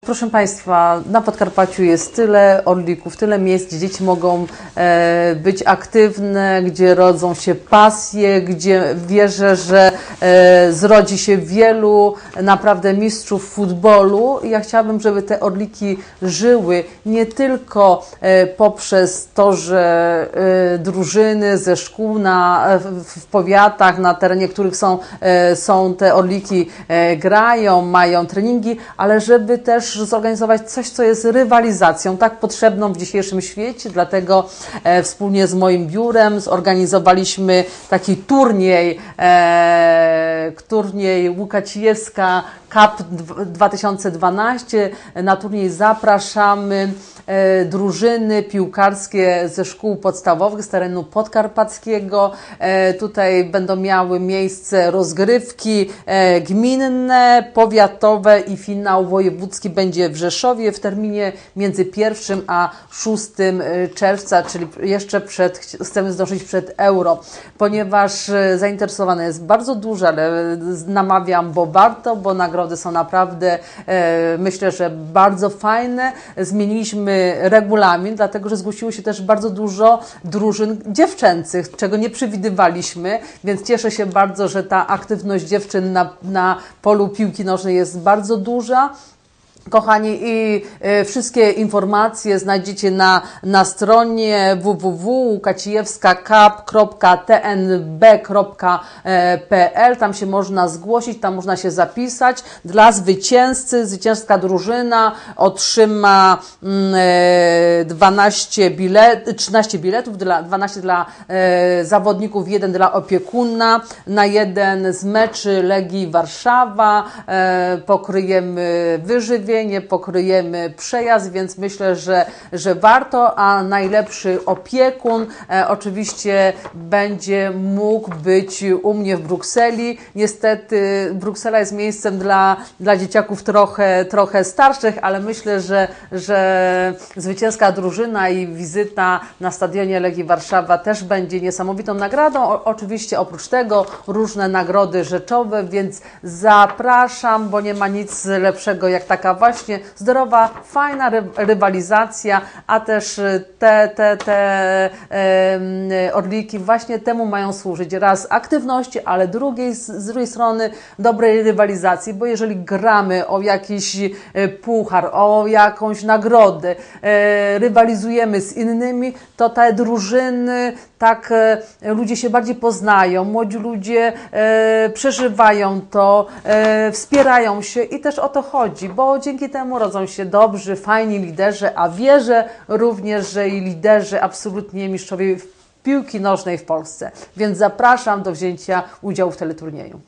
Proszę Państwa, na Podkarpaciu jest tyle orlików, tyle miejsc, gdzie dzieci mogą e, być aktywne, gdzie rodzą się pasje, gdzie wierzę, że e, zrodzi się wielu naprawdę mistrzów futbolu. Ja chciałabym, żeby te orliki żyły nie tylko e, poprzez to, że e, drużyny ze szkół na, w, w powiatach, na terenie których są, e, są te orliki, e, grają, mają treningi, ale żeby też zorganizować coś, co jest rywalizacją, tak potrzebną w dzisiejszym świecie. Dlatego e, wspólnie z moim biurem zorganizowaliśmy taki turniej, e, turniej Łukacijewska Cup 2012. Na turniej zapraszamy e, drużyny piłkarskie ze szkół podstawowych z terenu podkarpackiego. E, tutaj będą miały miejsce rozgrywki e, gminne, powiatowe i finał wojewódzki będzie w Rzeszowie w terminie między 1 a 6 czerwca, czyli jeszcze przed, chcemy zdążyć przed euro, ponieważ zainteresowane jest bardzo duże, ale namawiam, bo warto, bo nagrody są naprawdę, myślę, że bardzo fajne. Zmieniliśmy regulamin, dlatego że zgłosiło się też bardzo dużo drużyn dziewczęcych, czego nie przewidywaliśmy, więc cieszę się bardzo, że ta aktywność dziewczyn na, na polu piłki nożnej jest bardzo duża. Kochani, i y, wszystkie informacje znajdziecie na, na stronie www.kacijewskakap.tnb.pl. Tam się można zgłosić, tam można się zapisać. Dla zwycięzcy, zwycięska drużyna otrzyma y, 12 bilet, 13 biletów, dla, 12 dla y, zawodników, jeden dla opiekuna, na jeden z meczy Legii Warszawa. Pokryjemy wyżywienie, pokryjemy przejazd, więc myślę, że, że warto, a najlepszy opiekun e, oczywiście będzie mógł być u mnie w Brukseli. Niestety Bruksela jest miejscem dla, dla dzieciaków trochę, trochę starszych, ale myślę, że, że zwycięska drużyna i wizyta na stadionie Legii Warszawa też będzie niesamowitą nagrodą. O, oczywiście oprócz tego różne nagrody rzeczowe, więc zapraszam, bo nie ma nic lepszego jak taka właśnie zdrowa, fajna ry rywalizacja, a też te, te, te e, orliki właśnie temu mają służyć. Raz aktywności, ale drugiej, z drugiej strony dobrej rywalizacji, bo jeżeli gramy o jakiś puchar, o jakąś nagrodę, e, rywalizujemy z innymi, to te drużyny, tak e, ludzie się bardziej poznają, młodzi ludzie e, przeżywają to, e, wspierają się i też o to chodzi, bo dzięki temu rodzą się dobrzy, fajni liderzy, a wierzę również, że i liderzy absolutnie mistrzowie piłki nożnej w Polsce. Więc zapraszam do wzięcia udziału w teleturnieju.